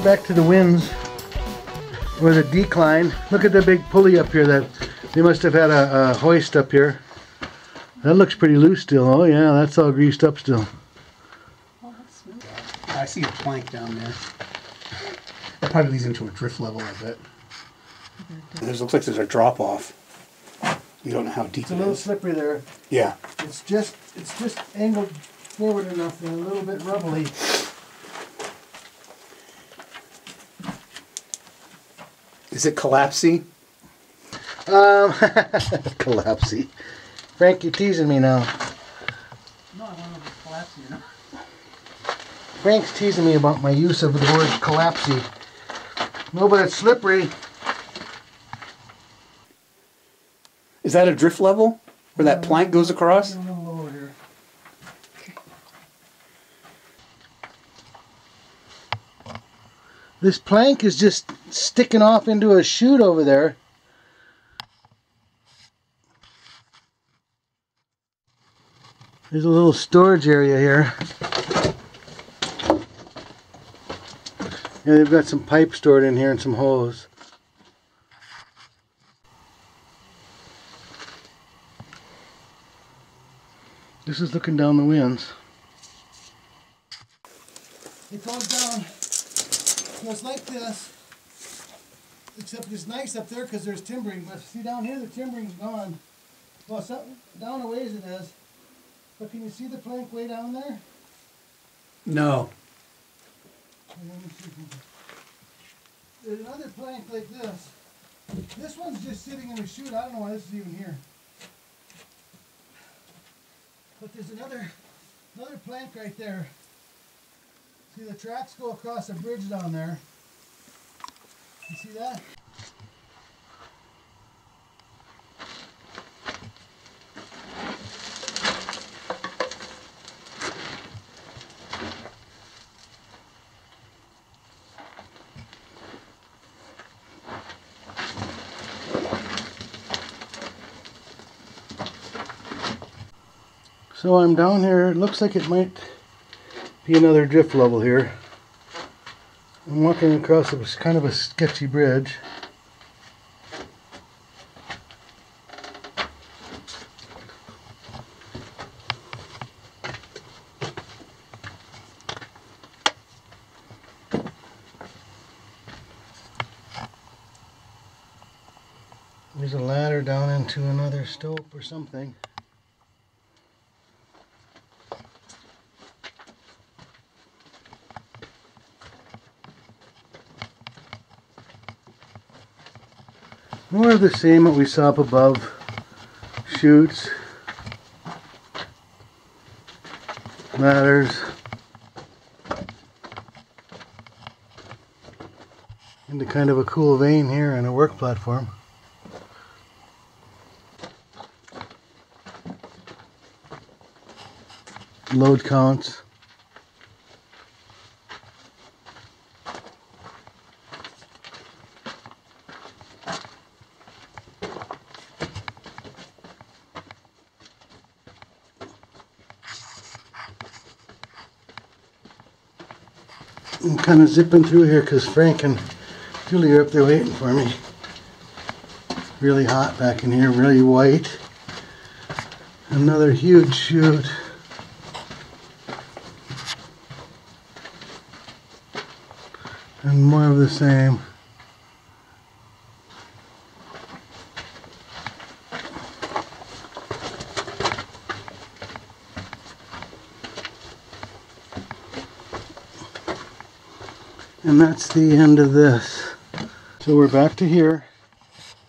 we are back to the winze or the decline. Look at the big pulley up here that they must have had a, a hoist up here. That looks pretty loose still. Oh yeah, that's all greased up still. Oh, that's smooth. I see a plank down there. That probably leads into a drift level, I bet. There looks like there's a drop off. You don't know how deep It's a it little is. slippery there. Yeah. It's just it's just angled forward enough and a little bit rubbly. Is it collapsy? Um, collapsy. Frank, you're teasing me now. No, I want to collapse, you know. Frank's teasing me about my use of the word collapsy. No, but it's slippery. Is that a drift level? Where that plank goes across? A little lower here. This plank is just sticking off into a chute over there. There's a little storage area here. Yeah, they've got some pipe stored in here and some hose. This is looking down the winze. It goes down, goes like this, except it's nice up there because there's timbering, but see down here the timbering's gone. Well, some, down a ways it is, but can you see the plank way down there? No. Let me see if we can- There's another plank like this. This one's just sitting in a chute. I don't know why this is even here. But there's another another plank right there. See the tracks go across a bridge down there. You see that? So I'm down here. It looks like it might be another drift level here. I'm walking across a kind of a sketchy bridge. There's a ladder down into another stope or something. More of the same that we saw up above. Chutes. Ladders. Into kind of a cool vein here and a work platform. Load counts. I'm kind of zipping through here because Frank and Julie are up there waiting for me. Really hot back in here, really white. Another huge chute. And more of the same. That's the end of this. So we're back to here.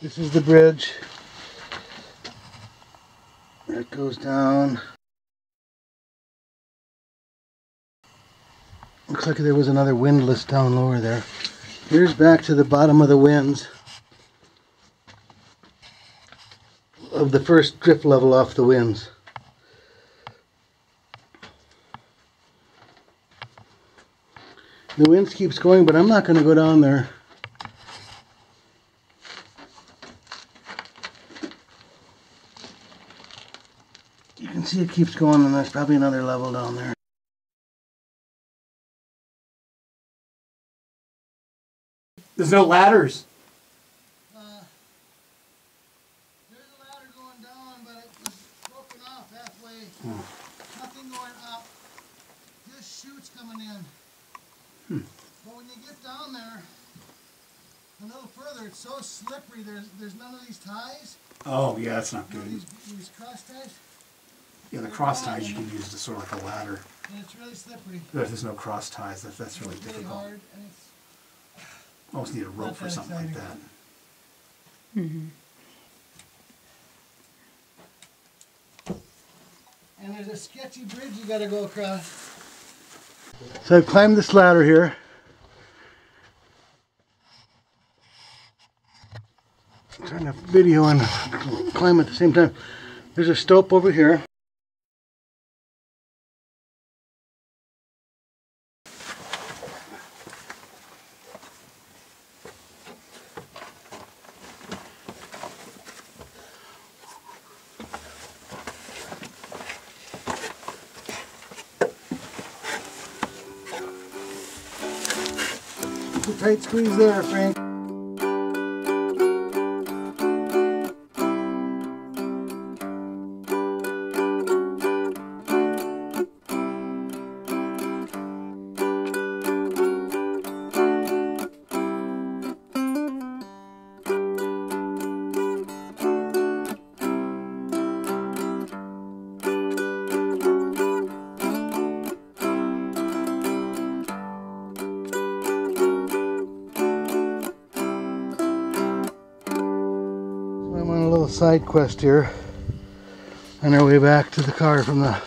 This is the bridge. It goes down. Looks like there was another windlass down lower there. Here's back to the bottom of the winze of the first drift level off the winze. The wind keeps going, but I'm not going to go down there. You can see it keeps going, and there's probably another level down there. There's no ladders. Uh, there's a ladder going down, but it was broken off halfway. Nothing going up. Just chutes coming in. But when you get down there, a little further, it's so slippery. There's there's none of these ties. Oh, yeah, that's not good. these, these cross ties. Yeah, the cross ties you can use to sort of like a ladder. And it's really slippery. But if there's no cross ties, that, that's really It's really difficult. hard. And it's, Almost need a rope that something like exciting. that. Mm-hmm. and there's a sketchy bridge you gotta go across. So I've climbed this ladder here. I'm trying to video and climb at the same time. There's a stope over here. Tight squeeze there, Frank. Side quest here on our way back to the car from the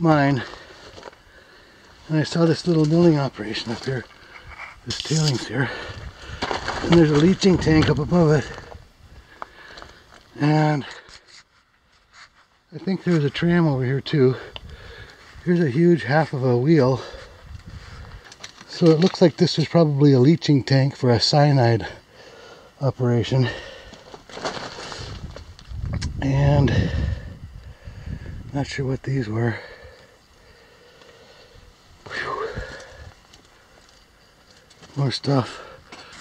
mine. And I saw this little milling operation up here, this tailings here. And there's a leaching tank up above it. And I think there's a tram over here too. Here's a huge half of a wheel. So it looks like this was probably a leaching tank for a cyanide operation and not sure what these were. Whew. More stuff.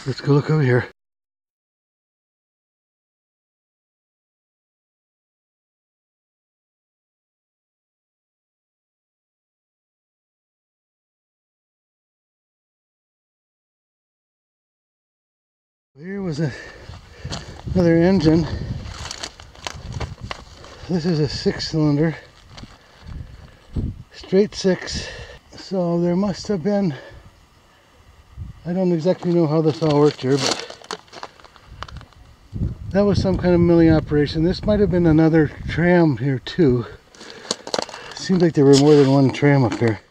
Let's go look over here. Here was a, another engine. This is a six cylinder, straight six. So there must have been, I don't exactly know how this all worked here, but that was some kind of milling operation. This might have been another tram here too. Seems like there were more than one tram up here.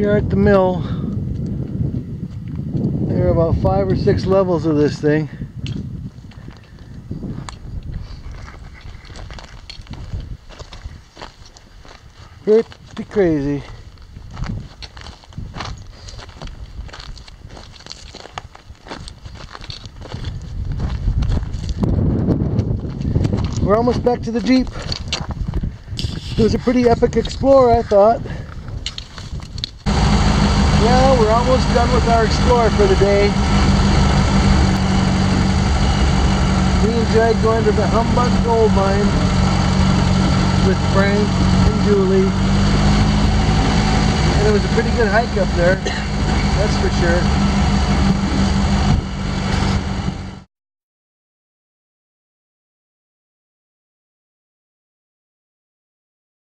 We are at the mill. There are about five or six levels of this thing. Pretty crazy. We're almost back to the Jeep. It was a pretty epic explorer, I thought. Well, we're almost done with our Explorer for the day. We enjoyed going to the Humbug Gold Mine with Frank and Julie. And it was a pretty good hike up there, that's for sure.